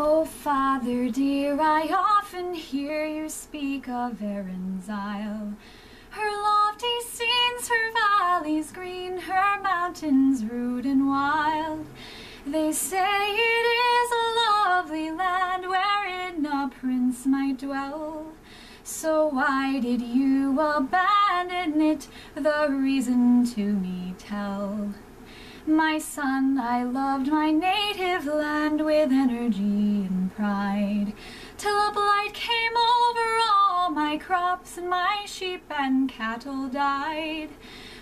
Oh, father dear, I often hear you speak of Erin's Isle. Her lofty scenes, her valleys green, her mountains rude and wild. They say it is a lovely land wherein a prince might dwell. So why did you abandon it? The reason to me tell. My son, I loved my native land with energy and pride, till a blight came over all my crops and my sheep and cattle died.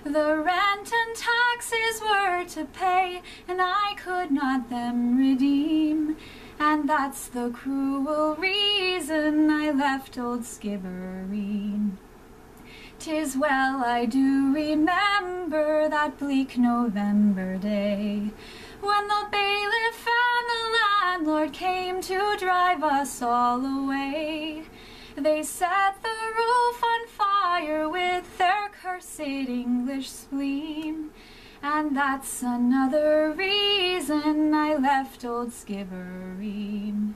The rent and taxes were to pay, and I could not them redeem, and that's the cruel reason I left old Skibbereen. 'Tis well I do remember that bleak November day, when the bailiff and the landlord came to drive us all away. They set the roof on fire with their cursed English spleen, and that's another reason I left old Skibbereen.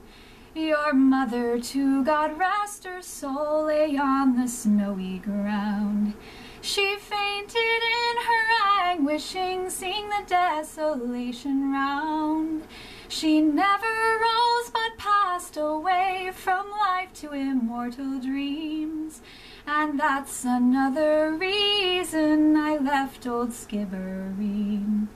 Your mother, to God rest her soul, lay on the snowy ground. She fainted in her anguishing, seeing the desolation round. She never rose, but passed away from life to immortal dreams. And that's another reason I left old Skibbereen.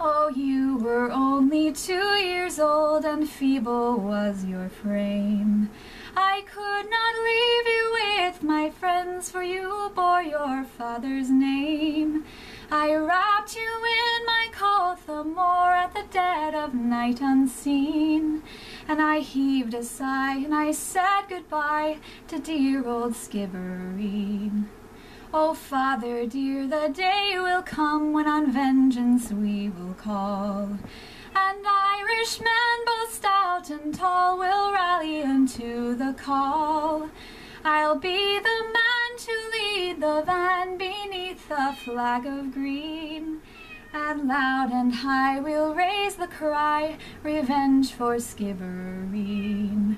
Oh, you were two years old, and feeble was your frame. I could not leave you with my friends, for you bore your father's name. I wrapped you in my coat the more at the dead of night unseen, and I heaved a sigh, and I said goodbye to dear old Skibbereen. Oh, Father dear, the day will come when on vengeance we will call, and Irishmen both stout and tall will rally unto the call. I'll be the man to lead the van beneath the flag of green, and loud and high we'll raise the cry, revenge for Skibbereen.